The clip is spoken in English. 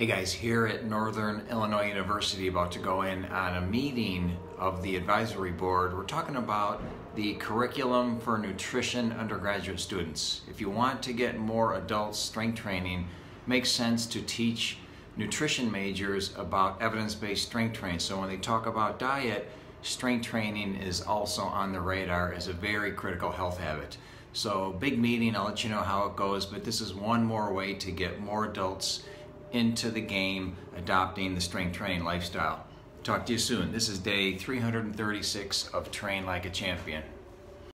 Hey guys, here at Northern Illinois University, about to go in on a meeting of the advisory board. We're talking about the curriculum for nutrition undergraduate students. If you want to get more adult strength training, makes sense to teach nutrition majors about evidence-based strength training. So when they talk about diet, strength training is also on the radar as a very critical health habit. So big meeting, I'll let you know how it goes, but this is one more way to get more adults into the game adopting the strength training lifestyle. Talk to you soon. This is day 336 of Train Like a Champion.